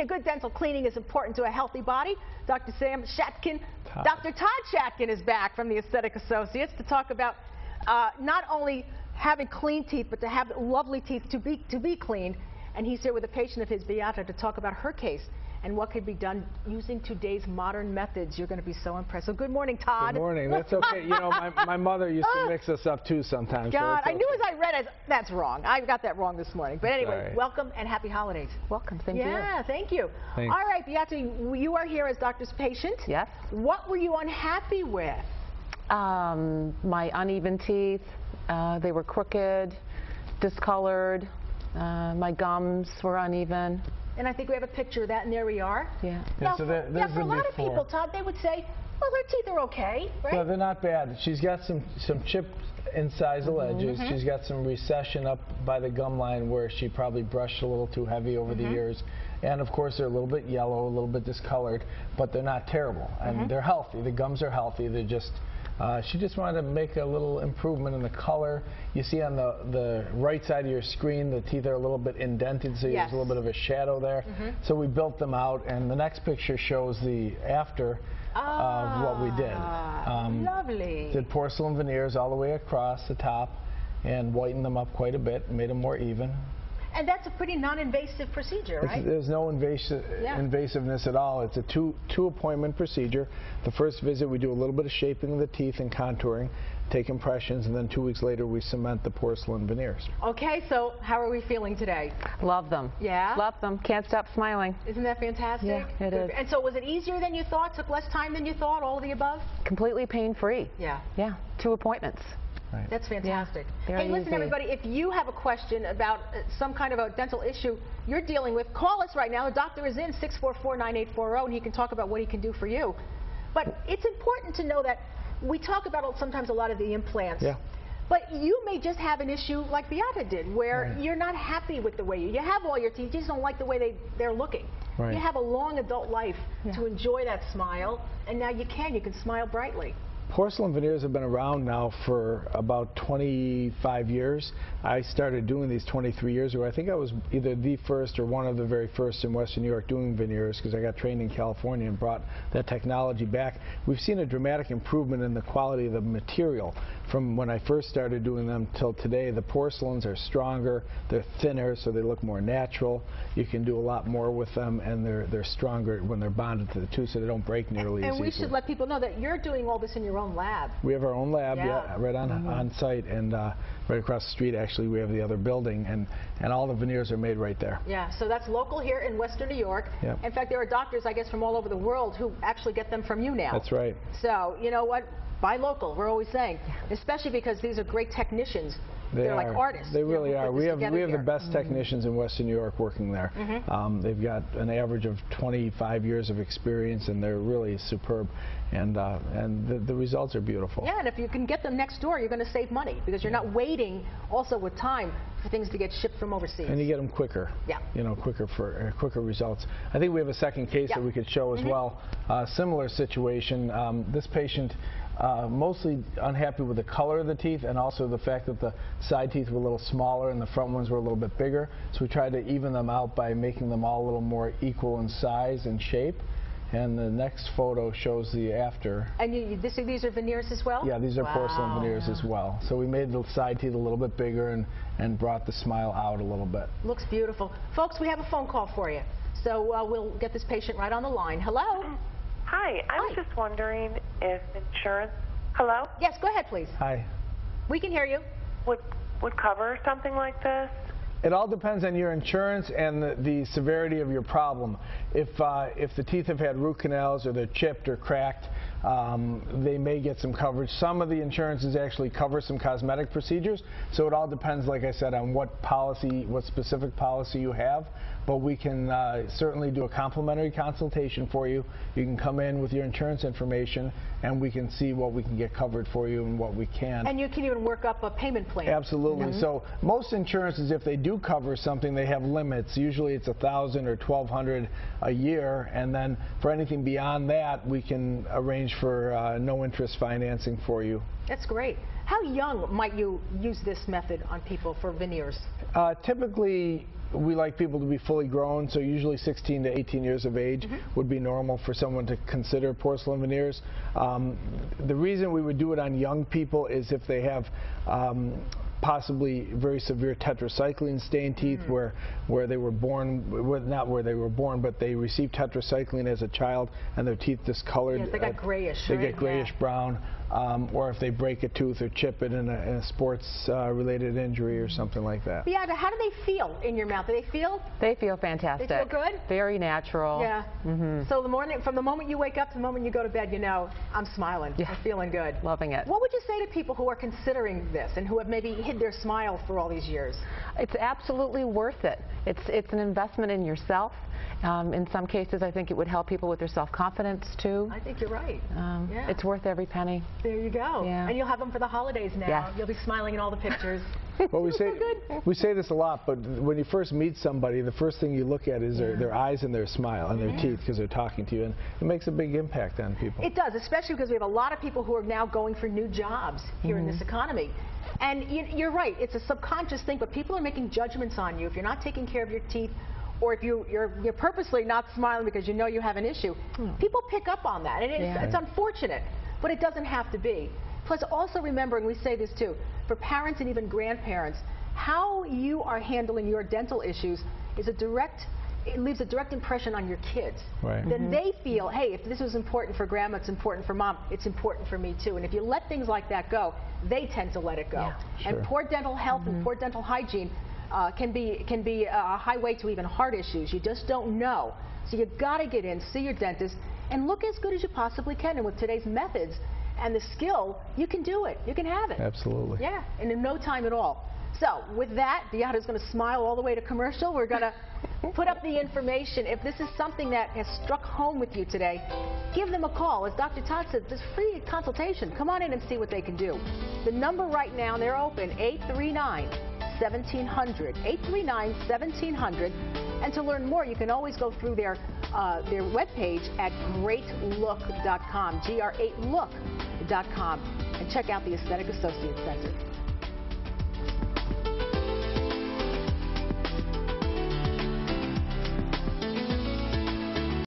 a good dental cleaning is important to a healthy body. Dr. Sam Shatkin, Todd. Dr. Todd Shatkin is back from the Aesthetic Associates to talk about uh, not only having clean teeth, but to have lovely teeth to be, to be cleaned. And he's here with a patient of his, Beata, to talk about her case and what could be done using today's modern methods. You're going to be so impressed. So good morning, Todd. Good morning. That's okay. You know, my, my mother used to mix us up too sometimes. so God, it's I knew as I read it, that's wrong. I got that wrong this morning. But anyway, all right. welcome and happy holidays. Welcome, thank you. yeah, thank you. Thanks. All right, Beata, you are here as doctor's patient. Yes. What were you unhappy with? Um, my uneven teeth, uh, they were crooked, discolored. Uh, my gums were uneven. And I think we have a picture of that, and there we are. Yeah. Yeah, now, so for, there- yeah, for a the lot of people, Todd, they would say, well, her teeth are okay, right? No, they're not bad. She's got some some chipped incisal Mm-hmm, edges. She's got some recession up by the gum line where she probably brushed a little too heavy over Mm-hmm. the years. And of course, they're a little bit yellow, a little bit discolored, but they're not terrible. And Mm-hmm. they're healthy. The gums are healthy. They're just. Uh, she just wanted to make a little improvement in the color. You see on the, the right side of your screen, the teeth are a little bit indented, so Yes. there's a little bit of a shadow there. So we built them out, and the next picture shows the after of what we did. Ah, Um, lovely. did porcelain veneers all the way across the top and whitened them up quite a bit, made them more even. And that's a pretty non-invasive procedure, It's- right? there's no invasive, Yeah. invasiveness at all. It's a two, two appointment procedure. The first visit we do a little bit of shaping of the teeth and contouring, take impressions, and then two weeks later we cement the porcelain veneers. Okay, so how are we feeling today? Love them. Yeah? Love them. Can't stop smiling. Isn't that fantastic? Yeah, it Good. is. And so was it easier than you thought? Took less time than you thought? All of the above? Completely pain-free. Yeah. Yeah. Two appointments. That's fantastic. very hey, listen, easy. everybody, if you have a question about uh, some kind of a dental issue you're dealing with, call us right now. The doctor is in 644-9840, and he can talk about what he can do for you. But it's important to know that we talk about sometimes a lot of the implants. Yeah. But you may just have an issue like Beata did, where Right. you're not happy with the way you, you have all your teeth, you just don't like the way they, they're looking. Right. You have a long adult life Yeah. to enjoy that smile, and now you can, you can smile brightly. Porcelain veneers have been around now for about 25 years. I started doing these 23 years ago. I think I was either the first or one of the very first in Western New York doing veneers because I got trained in California and brought that technology back. We've seen a dramatic improvement in the quality of the material from when I first started doing them till today. The porcelains are stronger, they're thinner, so they look more natural. You can do a lot more with them, and they're they're stronger when they're bonded to the tooth, so they don't break nearly as easily. And we easily. should let people know that you're doing all this in your own lab. We have our own lab, yeah, Yeah. right on on site, and uh, right across the street. Actually, we have the other building, and and all the veneers are made right there. Yeah, so that's local here in Western New York. Yep. In fact, there are doctors, I guess, from all over the world who actually get them from you now. That's right. So, you know what? Buy local, we're always saying. Especially because these are great technicians. They are like artists. They really are. We have we have the here. best technicians in Western New York working there. Mm-hmm. Um, they've got an average of 25 years of experience, and they're really superb. And uh, and the, the results are beautiful. Yeah, and if you can get them next door, you're going to save money because you're not waiting also with time for things to get shipped from overseas. And you get them quicker. Yeah. You know, quicker for uh, quicker results. I think we have a second case Yeah. That we could show as well. Uh, similar situation. Um, this patient. Uh, mostly unhappy with the color of the teeth and also the fact that the side teeth were a little smaller and the front ones were a little bit bigger. So we tried to even them out by making them all a little more equal in size and shape. And the next photo shows the after. and you, you, this, these are veneers as well? Yeah, these are porcelain Wow. veneers as well. So we made the side teeth a little bit bigger and, and brought the smile out a little bit. Looks beautiful. Folks, we have a phone call for you. So uh, we'll get this patient right on the line. Hello? Hi, I was just wondering if insurance, hello, Yes, go ahead, please. Hi. We can hear you. would would cover something like this? It all depends on your insurance and the, the severity of your problem. If, uh, if the teeth have had root canals or they're chipped or cracked, um, they may get some coverage. Some of the insurances actually cover some cosmetic procedures, so it all depends, like I said, on what policy, what specific policy you have. But we can uh, certainly do a complimentary consultation for you. You can come in with your insurance information, and we can see what we can get covered for you and what we can. And you can even work up a payment plan. Absolutely. So most insurances, if they do cover something, they have limits. Usually it's a thousand or twelve hundred a year, and then for anything beyond that, we can arrange for uh, no interest financing for you. That's great. How young might you use this method on people for veneers? Uh, typically, we like people to be fully grown, so usually 16 to 18 years of age would be normal for someone to consider porcelain veneers. Um, the reason we would do it on young people is if they have um, possibly very severe tetracycline stained teeth Mm. where where they were born not where they were born but they received tetracycline as a child and their teeth discolored Yes, they got uh, grayish, they right? get grayish Yeah. brown um, or if they break a tooth or chip it in a, in a sports uh, related injury or something like that Beata, how do they feel in your mouth? Do they feel? They feel fantastic. They feel good? Very natural. Yeah. Mm-hmm. So the morning, from the moment you wake up to the moment you go to bed, you know, I'm smiling. Yeah. I'm feeling good. Loving it. What would you say to people who are considering this and who have maybe hid their smile for all these years? It's absolutely worth it. It's, it's an investment in yourself. Um, in some cases, I think it would help people with their self-confidence too. I think you're right. Um, yeah. It's worth every penny. There you go. Yeah. And you'll have them for the holidays now. Yes. You'll be smiling in all the pictures. Well, we say so good. we say this a lot, but when you first meet somebody, the first thing you look at is their, their eyes and their smile and their teeth because they're talking to you, and it makes a big impact on people. It does, especially because we have a lot of people who are now going for new jobs here in this mm-hmm. economy. And you, you're right, it's a subconscious thing, but people are making judgments on you if you're not taking care of your teeth or if you, you're, you're purposely not smiling because you know you have an issue. Hmm. People pick up on that, and it's, Yeah. it's unfortunate, but it doesn't have to be. Plus, also remember, and we say this too, for parents and even grandparents, how you are handling your dental issues is a direct, it leaves a direct impression on your kids Right. then they feel, hey, if this was important for grandma, it's important for mom, it's important for me too. And if you let things like that go, they tend to let it go. Yeah. sure. And poor dental health and poor dental hygiene uh, can be can be a highway to even heart issues. You just don't know. So you've got to get in, see your dentist, and look as good as you possibly can. And with today's methods and the skill, you can do it. You can have it. Absolutely. Yeah, and in no time at all. So with that, Beata's going to smile all the way to commercial. We're going to put up the information. If this is something that has struck home with you today, give them a call. As Dr. Todd said, this free consultation. Come on in and see what they can do. The number right now, they're open, 839 1700. 839 1700. And to learn more, you can always go through their, uh, their webpage at greatlook.com, gr8look.com, and check out the Aesthetic Associates Center.